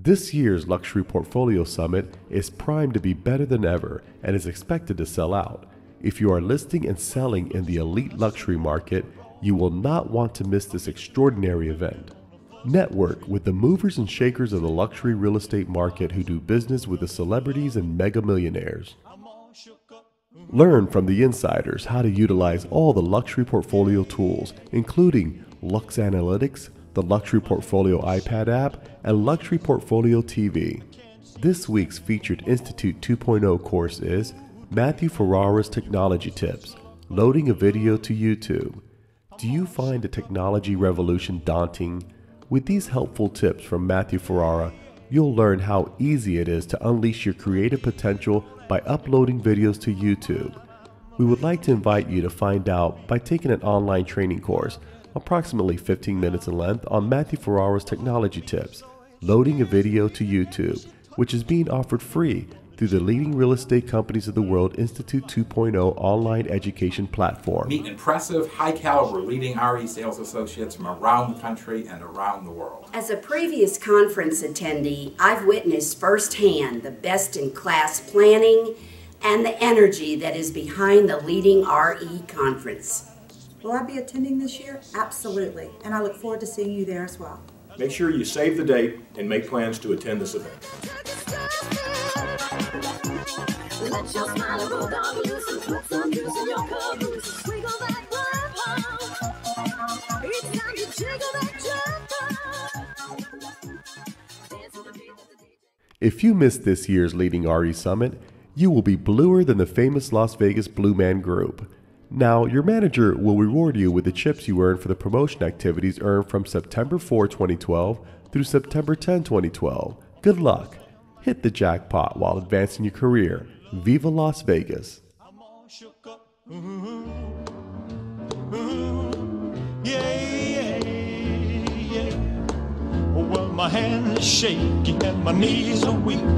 This year's Luxury Portfolio Summit is primed to be better than ever and is expected to sell out. If you are listing and selling in the elite luxury market, you will not want to miss this extraordinary event. Network with the movers and shakers of the luxury real estate market who do business with the celebrities and mega millionaires. Learn from the insiders how to utilize all the luxury portfolio tools, including Lux Analytics, the Luxury Portfolio iPad app, and Luxury Portfolio TV. This week's featured Institute 2.0 course is Matthew Ferrara's Technology Tips Loading a Video to YouTube. Do you find the technology revolution daunting? With these helpful tips from Matthew Ferrara, you'll learn how easy it is to unleash your creative potential by uploading videos to YouTube. We would like to invite you to find out by taking an online training course, approximately 15 minutes in length, on Matthew Ferrara's technology tips, loading a video to YouTube, which is being offered free through the leading real estate companies of the world Institute 2.0 online education platform. Meet impressive, high caliber leading RE sales associates from around the country and around the world. As a previous conference attendee, I've witnessed firsthand the best in class planning and the energy that is behind the leading RE conference. Will I be attending this year? Absolutely. And I look forward to seeing you there as well. Make sure you save the date and make plans to attend this event. Let your smile roll down loose and put some juice in your caboose. Wiggle that grandpa. It's time to jiggle that jumper. Dance to the beat of the DJ. If you missed this year's Leading RE Summit, you will be bluer than the famous Las Vegas Blue Man Group. Now, your manager will reward you with the chips you earn for the promotion activities earned from September 4, 2012 through September 10, 2012. Good luck. Hit the jackpot while advancing your career. Viva Las Vegas. Well, my hands are shaking and my knees are weak.